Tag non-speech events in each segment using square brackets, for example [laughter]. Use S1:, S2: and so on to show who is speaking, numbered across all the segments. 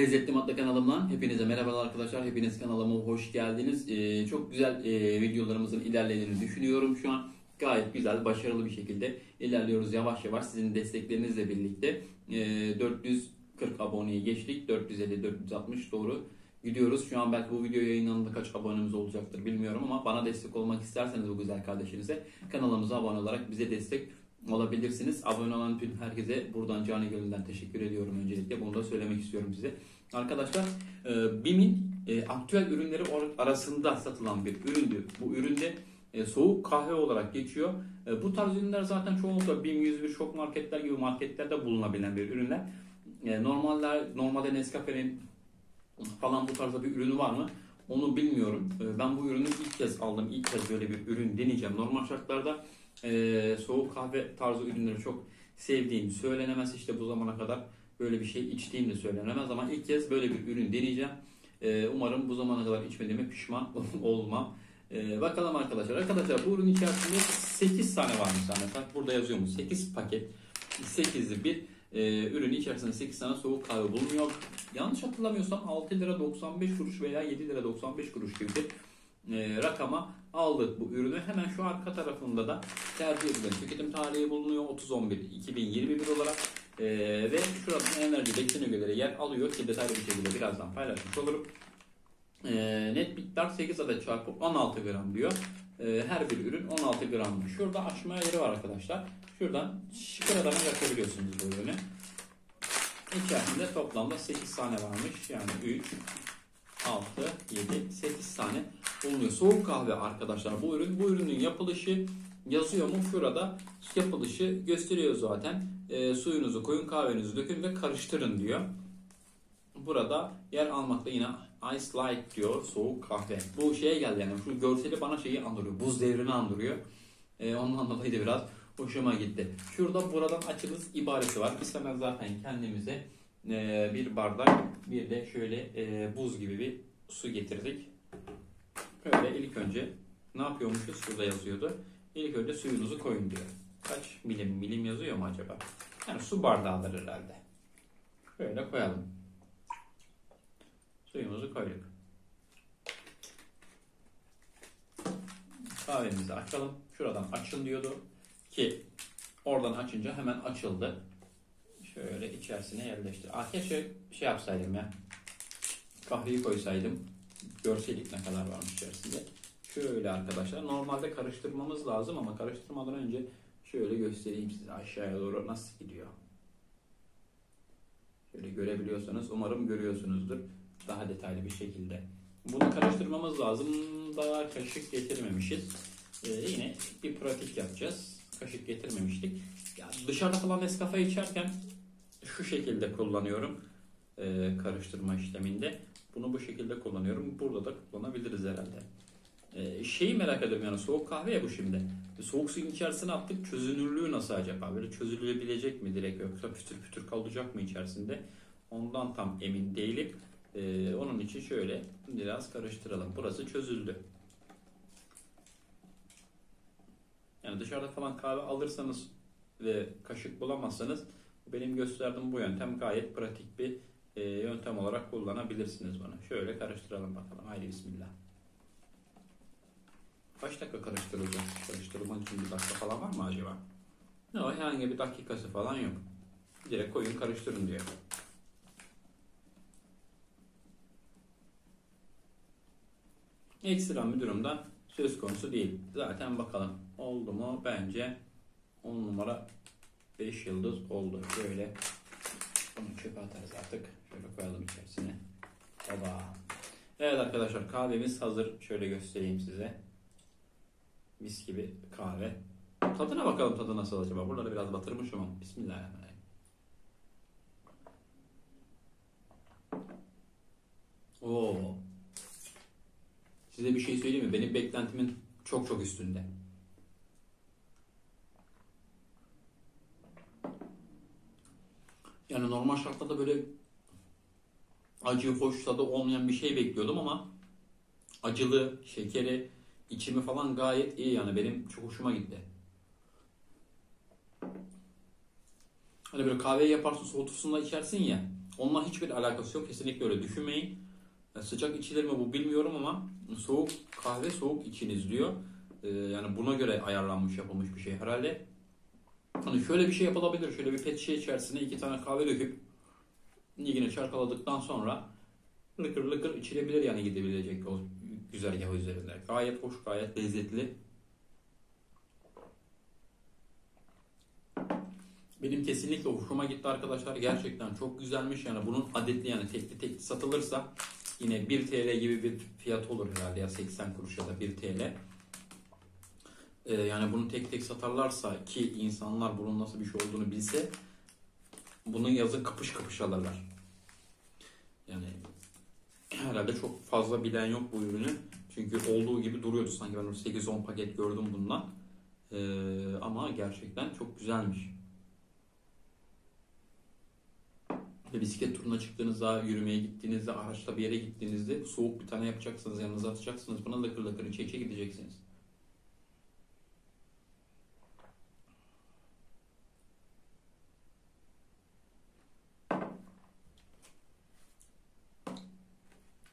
S1: Lezzetli Madde kanalımdan hepinize merhabalar arkadaşlar. Hepiniz kanalıma hoş geldiniz. Ee, çok güzel e, videolarımızın ilerlediğini düşünüyorum şu an. Gayet güzel, başarılı bir şekilde ilerliyoruz yavaş yavaş sizin desteklerinizle birlikte. E, 440 aboneyi geçtik. 450-460 doğru gidiyoruz. Şu an belki bu video yayınlandığında kaç abonemiz olacaktır bilmiyorum ama bana destek olmak isterseniz bu güzel kardeşinize kanalımıza abone olarak bize destek olabilirsiniz. Abone olan tüm herkese buradan canı gönülden teşekkür ediyorum öncelikle. Bunu da söylemek istiyorum size. Arkadaşlar e, BİM'in e, aktüel ürünleri arasında satılan bir üründü. Bu üründe e, soğuk kahve olarak geçiyor. E, bu tarz ürünler zaten çoğunlukla BİM 101 şok marketler gibi marketlerde bulunabilen bir ürünler. E, normaller, normalde Nescafe'nin falan bu tarzda bir ürünü var mı? Onu bilmiyorum. E, ben bu ürünü ilk kez aldım. İlk kez böyle bir ürün deneyeceğim. Normal şartlarda e, soğuk kahve tarzı ürünleri çok sevdiğim söylenemez. İşte bu zamana kadar böyle bir şey içtiğim de söylenemez ama ilk kez böyle bir ürün deneyeceğim. E, umarım bu zamana kadar içmediğime pişman [laughs] olmam. E, bakalım arkadaşlar. Arkadaşlar bu ürün içerisinde 8 tane varmış zaten. Burada yazıyormuş. 8 paket. 8'li bir e, ürün içerisinde 8 tane soğuk kahve bulunuyor. Yanlış hatırlamıyorsam 6 lira 95 kuruş veya 7 lira 95 kuruş gibi bir e, rakama aldık bu ürünü. Hemen şu arka tarafında da tercih edilen tüketim tarihi bulunuyor 30-11-2021 olarak. E, ve şurada enerji beklenilmeleri yer alıyor ki detaylı bir şekilde birazdan paylaşmış olurum. E, net miktar 8 adet çarpı 16 gram diyor. E, her bir ürün 16 gram. Şurada açma yeri var arkadaşlar. Şuradan şıkıradan yakabiliyorsunuz bu ürünü. İçerisinde toplamda 8 tane varmış. Yani 3, 6, 7, 8 tane bulunuyor. Soğuk kahve arkadaşlar bu ürün. Bu ürünün yapılışı yazıyor mu? Şurada yapılışı gösteriyor zaten. E, suyunuzu koyun kahvenizi dökün ve karıştırın diyor. Burada yer almakta yine Ice Light diyor soğuk kahve. Bu şeye geldi yani şu görseli bana şeyi andırıyor. Buz devrini andırıyor. E, ondan [laughs] dolayı da biraz hoşuma gitti. Şurada buradan açılız ibaresi var. Biz hemen zaten kendimize e, bir bardak bir de şöyle e, buz gibi bir su getirdik. Böyle ilk önce ne yapıyormuşuz? Şurada yazıyordu. İlk önce suyunuzu koyun diyor. Kaç milim milim yazıyor mu acaba? Yani su bardağıdır herhalde. Böyle koyalım. Suyumuzu koyduk. Kahvemizi açalım. Şuradan açın diyordu. Ki oradan açınca hemen açıldı. Şöyle içerisine yerleştir. Ah keşke şey yapsaydım ya. Kahveyi koysaydım. Görseydik ne kadar varmış içerisinde. Şöyle arkadaşlar. Normalde karıştırmamız lazım ama karıştırmadan önce şöyle göstereyim size aşağıya doğru nasıl gidiyor. Şöyle görebiliyorsanız umarım görüyorsunuzdur. Daha detaylı bir şekilde. Bunu karıştırmamız lazım. Daha kaşık getirmemişiz. Ee, yine bir pratik yapacağız. Kaşık getirmemiştik. Ya dışarıda falan Nescafe içerken şu şekilde kullanıyorum. Ee, karıştırma işleminde. Bunu bu şekilde kullanıyorum. Burada da kullanabiliriz herhalde. Ee, şeyi merak ediyorum yani soğuk kahve ya bu şimdi. Soğuk suyun içerisine attık. Çözünürlüğü nasıl acaba? Böyle çözülebilecek mi direkt yoksa pütür pütür kalacak mı içerisinde? Ondan tam emin değilim. Ee, onun için şöyle biraz karıştıralım. Burası çözüldü. Yani dışarıda falan kahve alırsanız ve kaşık bulamazsanız benim gösterdiğim bu yöntem gayet pratik bir e, yöntem olarak kullanabilirsiniz bunu. Şöyle karıştıralım bakalım. Haydi bismillah. Kaç dakika karıştırılacak? Karıştırmak için bir dakika falan var mı acaba? Yok herhangi bir dakikası falan yok. Direkt koyun karıştırın diyor. Ekstrem bir durumda söz konusu değil. Zaten bakalım oldu mu? Bence 10 numara 5 yıldız oldu. Şöyle bunu çöpe atarız artık. Şöyle koyalım içerisine. Baba. Evet arkadaşlar kahvemiz hazır. Şöyle göstereyim size. Mis gibi kahve. Tadına bakalım tadı nasıl acaba. Buraları biraz batırmışım ama. Bismillahirrahmanirrahim. Size bir şey söyleyeyim mi? Benim beklentimin çok çok üstünde. Yani normal şartlarda böyle acı, hoş tadı olmayan bir şey bekliyordum ama acılı, şekeri, içimi falan gayet iyi yani benim çok hoşuma gitti. Hani böyle kahveyi yaparsın soğutursun da içersin ya. Onunla hiçbir alakası yok. Kesinlikle öyle düşünmeyin. Sıcak içilir mi bu bilmiyorum ama soğuk kahve soğuk içiniz diyor. E, yani buna göre ayarlanmış yapılmış bir şey herhalde. Hani şöyle bir şey yapılabilir. Şöyle bir pet şişe içerisine iki tane kahve döküp yine çarkaladıktan sonra lıkır lıkır içilebilir yani gidebilecek o güzergah üzerinde. Gayet hoş, gayet lezzetli. Benim kesinlikle hoşuma gitti arkadaşlar. Gerçekten çok güzelmiş. Yani bunun adetli yani tekli tekli satılırsa yine 1 TL gibi bir fiyat olur herhalde ya 80 kuruş ya da 1 TL. Ee, yani bunu tek tek satarlarsa ki insanlar bunun nasıl bir şey olduğunu bilse bunun yazın kapış kapış alırlar. Yani herhalde çok fazla bilen yok bu ürünü. Çünkü olduğu gibi duruyordu. Sanki ben 8-10 paket gördüm bundan. Ee, ama gerçekten çok güzelmiş. Ve bisiklet turuna çıktığınızda, yürümeye gittiğinizde, araçla bir yere gittiğinizde soğuk bir tane yapacaksınız, yanınıza atacaksınız. Buna lıkır lıkır içe içe gideceksiniz.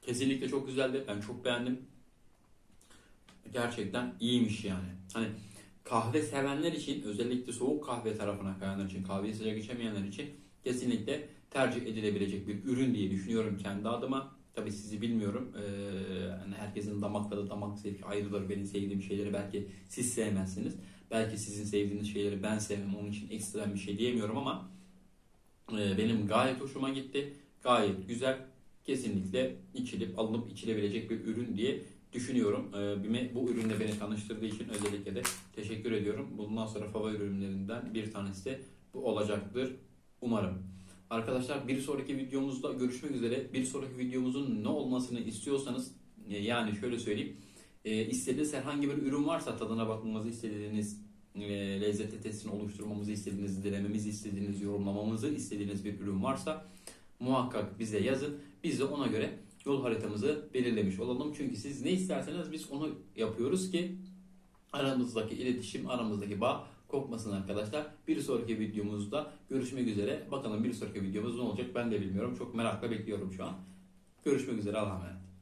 S1: Kesinlikle çok güzeldi. Ben çok beğendim. Gerçekten iyiymiş yani. Hani kahve sevenler için özellikle soğuk kahve tarafına kayanlar için kahveyi sıcak içemeyenler için kesinlikle tercih edilebilecek bir ürün diye düşünüyorum kendi adıma. Tabii sizi bilmiyorum. Ee, hani herkesin damak tadı, damak zevki ayrıdır. Benim sevdiğim şeyleri belki siz sevmezsiniz. Belki sizin sevdiğiniz şeyleri ben sevmem. Onun için ekstrem bir şey diyemiyorum ama e, benim gayet hoşuma gitti. Gayet güzel. Kesinlikle içilip alınıp içilebilecek bir ürün diye düşünüyorum. Ee, BİM'e bu ürünle beni tanıştırdığı için özellikle de teşekkür ediyorum. Bundan sonra favori ürünlerinden bir tanesi de bu olacaktır. Umarım. Arkadaşlar bir sonraki videomuzda görüşmek üzere. Bir sonraki videomuzun ne olmasını istiyorsanız e, yani şöyle söyleyeyim. E, istediğiniz herhangi bir ürün varsa tadına bakmamızı istediğiniz e, lezzeti testini oluşturmamızı istediğiniz, denememizi istediğiniz, yorumlamamızı istediğiniz bir ürün varsa muhakkak bize yazın. Biz de ona göre yol haritamızı belirlemiş olalım. Çünkü siz ne isterseniz biz onu yapıyoruz ki aramızdaki iletişim, aramızdaki bağ kopmasın arkadaşlar. Bir sonraki videomuzda görüşmek üzere. Bakalım bir sonraki videomuz ne olacak ben de bilmiyorum. Çok merakla bekliyorum şu an. Görüşmek üzere Allah'a emanet.